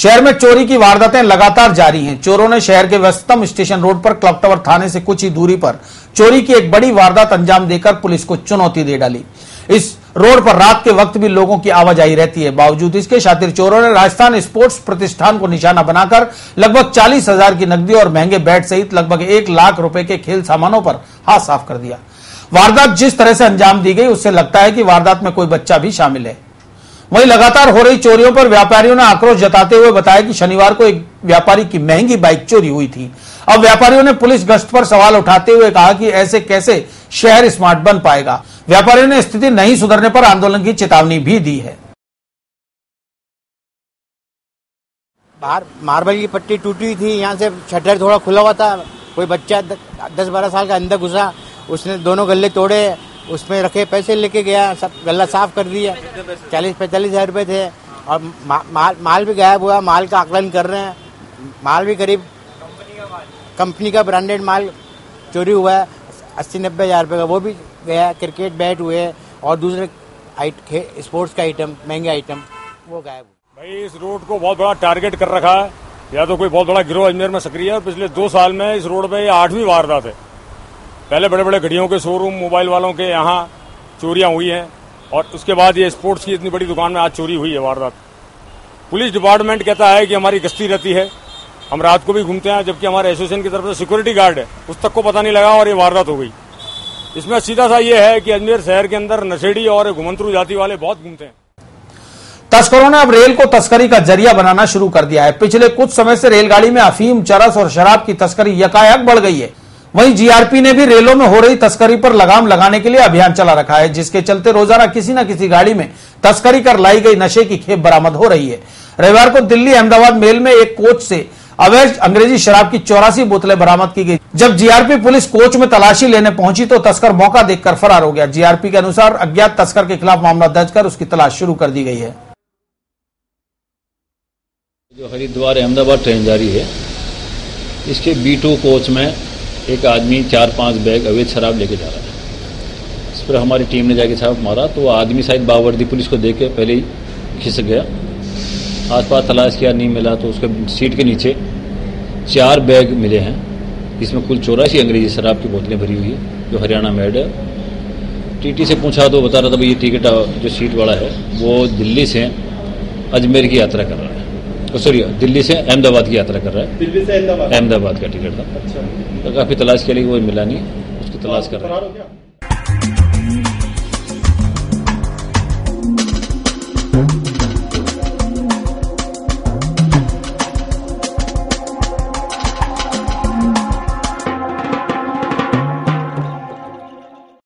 शहर में चोरी की वारदातें लगातार जारी हैं। चोरों ने शहर के व्यस्तम स्टेशन रोड पर क्लब टावर थाने से कुछ ही दूरी पर चोरी की एक बड़ी वारदात अंजाम देकर पुलिस को चुनौती दे डाली। इस रोड पर रात के वक्त भी लोगों की आवाजाही रहती है। बावजूद इसके, शातिर चोरों ने राजस्थान स्पोर्ट्स प्रतिष्ठान को निशाना बनाकर लगभग चालीस हज़ार की नकदी और महँगे बैट सहित लगभग एक लाख रुपए के खेल सामानों पर हाथ साफ़ कर दिया। वारदात जिस तरह से अंजाम दी गई, उससे लगता है कि वारदात में कोई बच्चा भी शामिल है। वहीं लगातार हो रही चोरियों पर व्यापारियों ने आक्रोश जताते हुए बताया कि शनिवार को एक व्यापारी की महँगी बाइक चोरी हुई थी। अब व्यापारियों ने पुलिस गश्त पर सवाल उठाते हुए कहा कि ऐसे कैसे शहर स्मार्ट बन पाएगा? व्यापारियों ने स्थिति नहीं सुधरने पर आंदोलन की चेतावनी भी दी है। बाहर मार्बल की पट्टी टूटी हुई थी, यहाँ से शटर थोड़ा खुला हुआ था, कोई बच्चा दस बारह साल का अंदर घुसा, उसने दोनों गले तोड़े उसमें रखे पैसे लेके गया सब गला साफ़ कर दिया। चालीस पैंतालीस हज़ार रुपये थे। और मा, माल माल भी गायब हुआ माल का आकलन कर रहे हैं। माल भी करीब कंपनी का ब्रांडेड माल चोरी हुआ है अस्सी नब्बे हज़ार रुपये का। वो भी गया क्रिकेट बैट हुए और दूसरे स्पोर्ट्स का आइटम महँगे आइटम वो गायब भाई इस रोड को बहुत बड़ा टारगेट कर रखा है। या तो कोई बहुत बड़ा गिरोह अजमेर में सक्रिय है पिछले दो साल में इस रोड पे ये आठवीं वारदात है। पहले बड़े बड़े घड़ियों के शोरूम मोबाइल वालों के यहाँ चोरियाँ हुई हैं और उसके बाद ये स्पोर्ट्स की इतनी बड़ी दुकान में आज चोरी हुई है वारदात। पुलिस डिपार्टमेंट कहता है कि हमारी गश्ती रहती है। हम रात को भी घूमते हैं, जबकि हमारे एसोसिएशन की तरफ़ से सिक्योरिटी गार्ड है। उस तक को पता नहीं लगा और ये वारदात हो गई। इसमें सीधा सा ये है कि अजमेर शहर के अंदर नशेड़ी और घुमंतरू जाति वाले बहुत घूमते हैं। तस्करों ने अब रेल को तस्करी का ज़रिया बनाना शुरू कर दिया है। पिछले कुछ समय से रेलगाड़ी में अफीम, चरस और शराब की तस्करी यकायक बढ़ गई है। वहीं जीआरपी ने भी रेलों में हो रही तस्करी पर लगाम लगाने के लिए अभियान चला रखा है, जिसके चलते रोज़ाना किसी न किसी गाड़ी में तस्करी कर लाई गई नशे की खेप बरामद हो रही है। रविवार को दिल्ली अहमदाबाद मेल में एक कोच से अवैध अंग्रेज़ी शराब की चौरासी बोतलें बरामद की गई। जब जीआरपी पुलिस कोच में तलाशी लेने पहुँची तो तस्कर मौका देखकर फरार हो गया। जीआरपी के अनुसार अज्ञात तस्कर के खिलाफ मामला दर्ज कर उसकी तलाश शुरू कर दी गई है। जो हरिद्वार अहमदाबाद ट्रेन जारी है, इसके बी टू कोच में एक आदमी चार पाँच बैग अवैध शराब लेके जा रहा है इस पर हमारी टीम ने जाके छाप मारा तो आदमी शायद बावर्दी पुलिस को देख के पहले ही खिसक गया। आसपास तलाश किया, नहीं मिला तो उसके सीट के नीचे चार बैग मिले हैं। इसमें कुल चौरासी अंग्रेज़ी शराब की बोतलें भरी हुई है, जो हरियाणा मेड है। टीटी से पूछा तो बता रहा था, भाई ये टिकट, जो सीट वाला है, वो दिल्ली से अजमेर की यात्रा कर रहा है। सॉरी दिल्ली से अहमदाबाद की यात्रा कर रहा है। दिल्ली से अहमदाबाद? अहमदाबाद का टिकट था। अच्छा। तो काफ़ी तलाश के लिए वो मिला नहीं उसकी तलाश कर रहा हैं।